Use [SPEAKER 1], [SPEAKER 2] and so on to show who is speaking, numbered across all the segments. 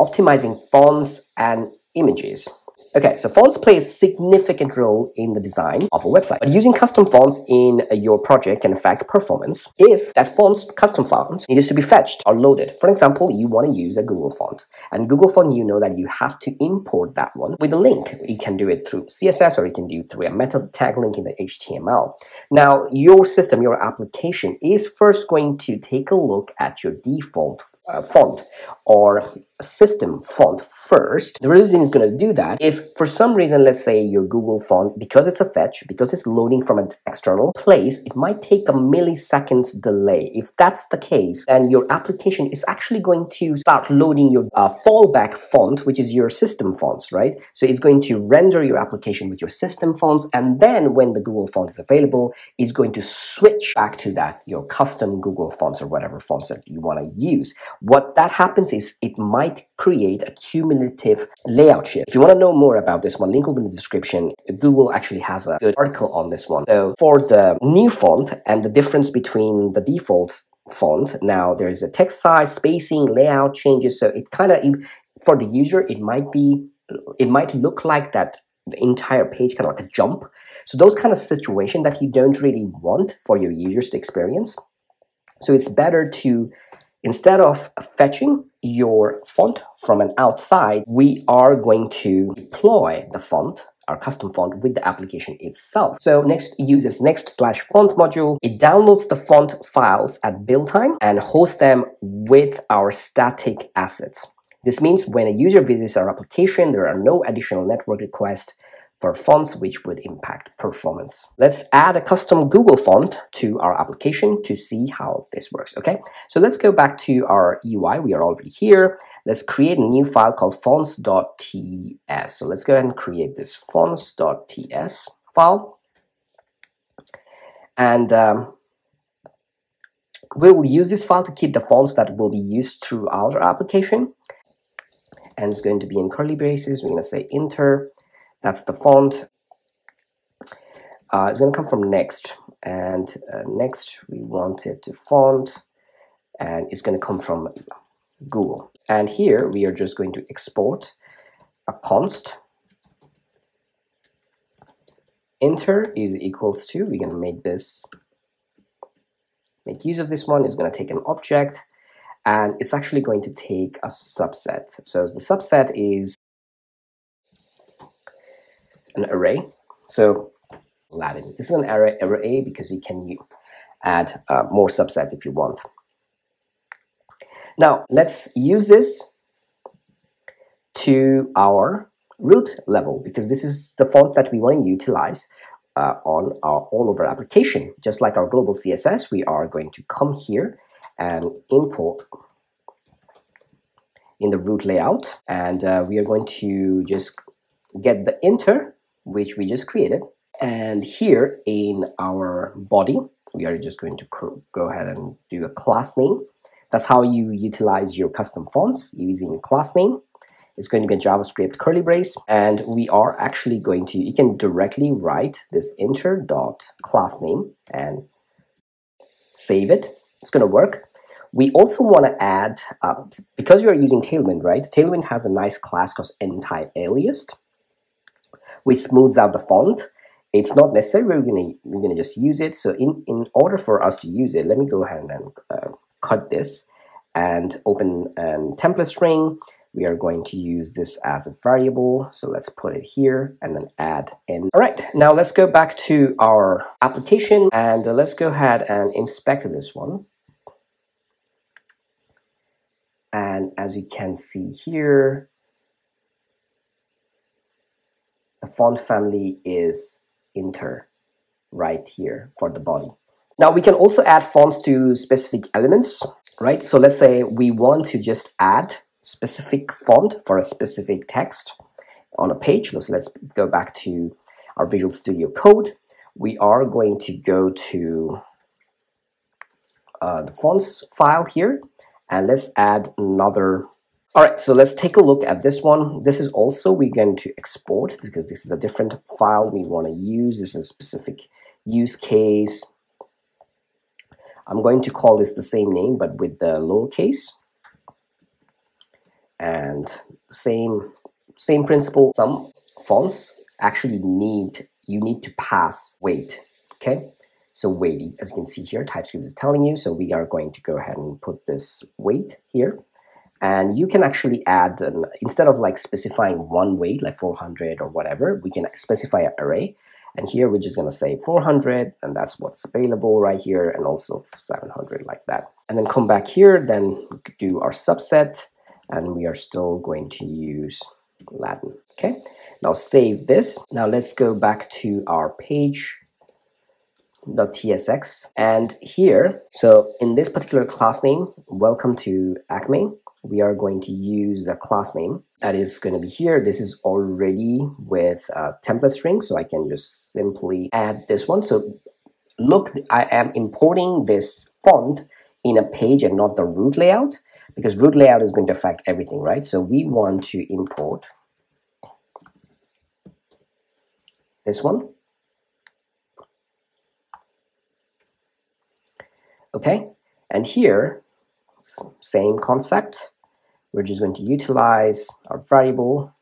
[SPEAKER 1] optimizing fonts and images. Okay, so fonts play a significant role in the design of a website. But using custom fonts in your project can affect performance if that font's custom font needs to be fetched or loaded. For example, you want to use a Google font. And Google font, you know that you have to import that one with a link. You can do it through CSS or you can do it through a meta tag link in the HTML. Now, your system, your application is first going to take a look at your default uh, font or system font first. The reason it's going to do that if for some reason, let's say your Google font, because it's a fetch, because it's loading from an external place, it might take a millisecond delay. If that's the case, then your application is actually going to start loading your uh, fallback font, which is your system fonts, right? So it's going to render your application with your system fonts. And then when the Google font is available, it's going to switch back to that, your custom Google fonts or whatever fonts that you want to use. What that happens is it might create a cumulative layout shift. If you want to know more about this one, link will be in the description. Google actually has a good article on this one. So for the new font and the difference between the default font, now there's a text size, spacing, layout changes. So it kind of, for the user, it might be, it might look like that the entire page kind of like a jump. So those kind of situation that you don't really want for your users to experience. So it's better to Instead of fetching your font from an outside, we are going to deploy the font our custom font with the application itself. So next uses next slash font module. It downloads the font files at build time and hosts them with our static assets. This means when a user visits our application, there are no additional network requests for fonts which would impact performance. Let's add a custom Google font to our application to see how this works, okay? So let's go back to our UI. We are already here. Let's create a new file called fonts.ts. So let's go ahead and create this fonts.ts file. And um, we will use this file to keep the fonts that will be used throughout our application. And it's going to be in curly braces. We're going to say Inter that's the font. Uh, it's going to come from next. And uh, next, we want it to font. And it's going to come from Google. And here, we are just going to export a const. Inter is equals to, we're going to make this, make use of this one. It's going to take an object and it's actually going to take a subset. So the subset is an array. So Latin. This is an array, array because you can add uh, more subsets if you want. Now let's use this to our root level because this is the font that we want to utilize uh, on our all over application. Just like our global CSS, we are going to come here and import in the root layout and uh, we are going to just get the Inter which we just created. And here in our body, we are just going to go ahead and do a class name. That's how you utilize your custom fonts using class name. It's going to be a JavaScript curly brace, and we are actually going to, you can directly write this Inter dot class name and save it. It's going to work. We also want to add, uh, because you are using Tailwind, right? Tailwind has a nice class called anti-aliased which smooths out the font. It's not necessary. We're gonna we're gonna just use it. So in in order for us to use it, let me go ahead and uh, cut this and open a template string. We are going to use this as a variable. So let's put it here and then add in. All right, now let's go back to our application and let's go ahead and inspect this one. And as you can see here, the font family is inter right here for the body. Now we can also add fonts to specific elements, right? So let's say we want to just add specific font for a specific text on a page. Let's, let's go back to our Visual Studio Code. We are going to go to uh, the fonts file here and let's add another all right, so let's take a look at this one. This is also we're going to export because this is a different file we want to use. This is a specific use case. I'm going to call this the same name, but with the lowercase. and same same principle. Some fonts actually need you need to pass weight. Okay, so weighty as you can see here, TypeScript is telling you. So we are going to go ahead and put this weight here and you can actually add an, instead of like specifying one weight like 400 or whatever we can specify an array. And here we're just going to say 400 and that's what's available right here and also 700 like that. And then come back here then do our subset and we are still going to use Latin okay? Now save this. Now let's go back to our page .tsx and here so in this particular class name welcome to Acme we are going to use a class name that is going to be here. This is already with a template string, so I can just simply add this one. So look, I am importing this font in a page and not the root layout because root layout is going to affect everything, right? So we want to import this one. Okay, and here, same concept we're just going to utilize our variable.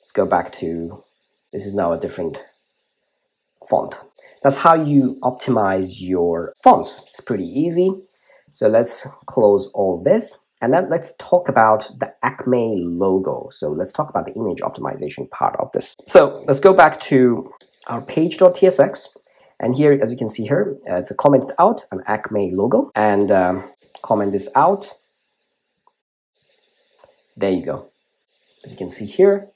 [SPEAKER 1] Let's go back to this is now a different font. That's how you optimize your fonts. It's pretty easy. So let's close all this and then let's talk about the Acme logo. So let's talk about the image optimization part of this. So let's go back to our page.tsx and here, as you can see here, uh, it's a comment out, an Acme logo, and um, comment this out. There you go. As you can see here,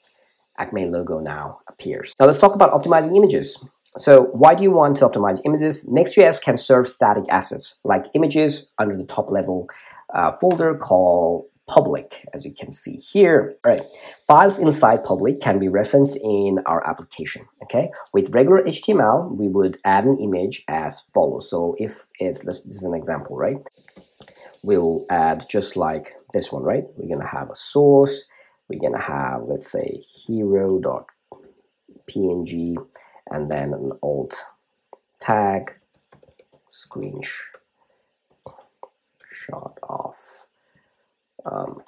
[SPEAKER 1] Acme logo now appears. Now let's talk about optimizing images. So why do you want to optimize images? Next.js can serve static assets like images under the top level uh, folder called public, as you can see here. All right, files inside public can be referenced in our application, okay? With regular HTML, we would add an image as follows. So if it's, this is an example, right? We'll add just like this one, right? We're gonna have a source, we're gonna have, let's say, hero.png, and then an alt tag, screenshot of um,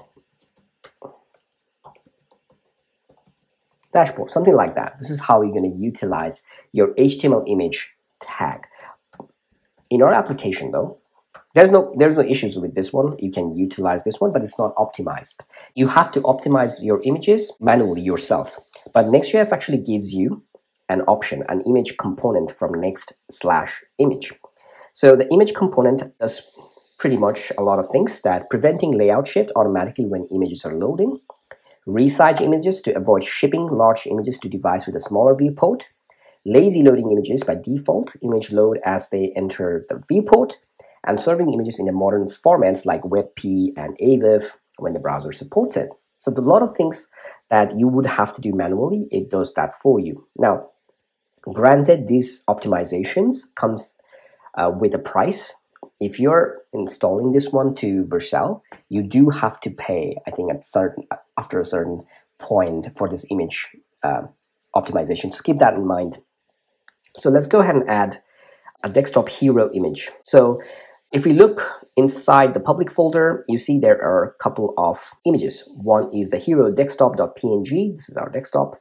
[SPEAKER 1] dashboard, something like that. This is how you're going to utilize your HTML image tag. In our application though, there's no there's no issues with this one. You can utilize this one, but it's not optimized. You have to optimize your images manually yourself. But Next.js actually gives you an option, an image component from next slash image. So the image component does pretty much a lot of things that preventing layout shift automatically when images are loading, resize images to avoid shipping large images to device with a smaller viewport, lazy loading images by default, image load as they enter the viewport, and serving images in the modern formats like WebP and AVIF when the browser supports it. So a lot of things that you would have to do manually, it does that for you. Now, granted, these optimizations comes uh, with a price if you're installing this one to Vercel, you do have to pay, I think, at certain after a certain point for this image uh, optimization. So keep that in mind. So let's go ahead and add a desktop hero image. So if we look inside the public folder, you see there are a couple of images. One is the hero desktop.png, this is our desktop,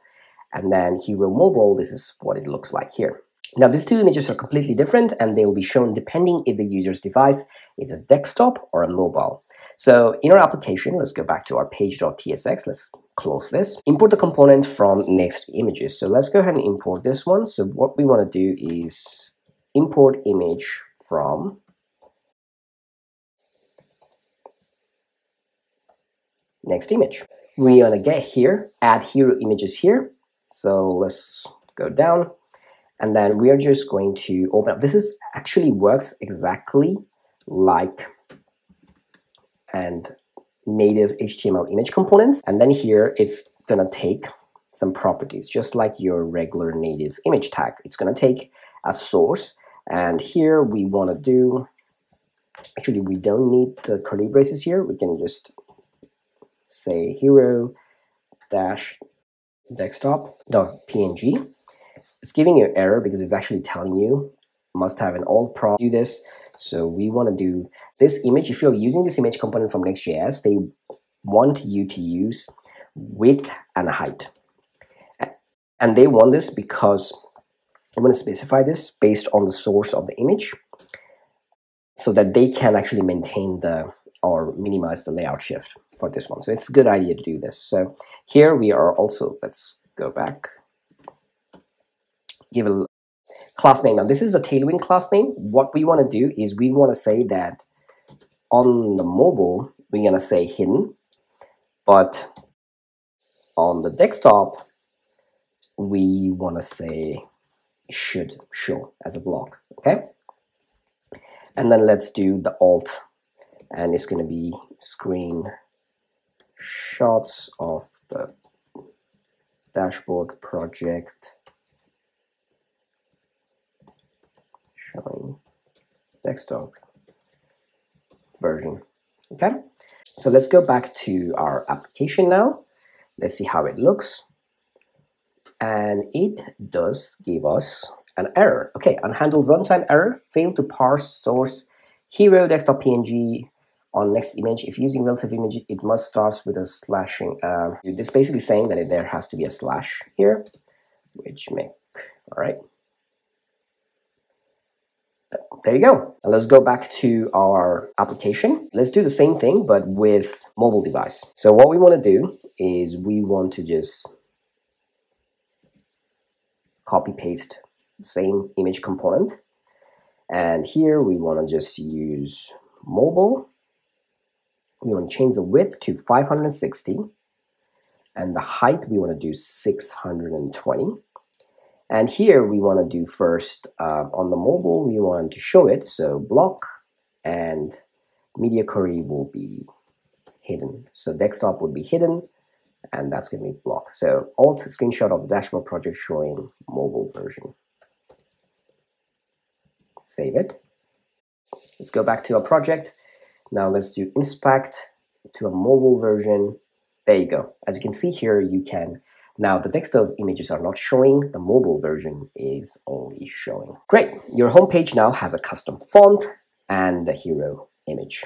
[SPEAKER 1] and then hero mobile, this is what it looks like here. Now, these two images are completely different and they will be shown depending if the user's device is a desktop or a mobile. So in our application, let's go back to our page.tsx. Let's close this. Import the component from next images. So let's go ahead and import this one. So what we want to do is import image from next image. We want to get here, add hero images here. So let's go down and then we are just going to open up. This is actually works exactly like and native HTML image components. And then here it's gonna take some properties, just like your regular native image tag. It's gonna take a source, and here we wanna do, actually we don't need the curly braces here. We can just say hero dash desktop dot png it's giving you an error because it's actually telling you must have an alt prop do this So we want to do this image. If you're using this image component from Next.js, they want you to use width and height. And they want this because I'm going to specify this based on the source of the image so that they can actually maintain the or minimize the layout shift for this one. So it's a good idea to do this. So here we are also, let's go back, give a class name. Now this is a Tailwind class name. What we want to do is we want to say that on the mobile, we're going to say hidden, but on the desktop, we want to say should show as a block, okay? And then let's do the alt, and it's going to be screen shots of the dashboard project showing desktop version. Okay, so let's go back to our application now. Let's see how it looks. And it does give us an error. Okay, unhandled runtime error, failed to parse source hero desktop PNG on next image. If using relative image, it must start with a slashing. Uh, it's basically saying that it, there has to be a slash here, which make, all right. There you go. Now let's go back to our application. Let's do the same thing, but with mobile device. So what we want to do is we want to just copy paste same image component. And here we want to just use mobile. We want to change the width to 560 and the height we want to do 620 and here we want to do first uh, on the mobile, we want to show it. So block and media query will be hidden. So desktop would be hidden and that's going to be block. So alt screenshot of the dashboard project showing mobile version. Save it. Let's go back to our project. Now let's do inspect to a mobile version. There you go. As you can see here, you can now the desktop images are not showing, the mobile version is only showing. Great, your homepage now has a custom font and the hero image.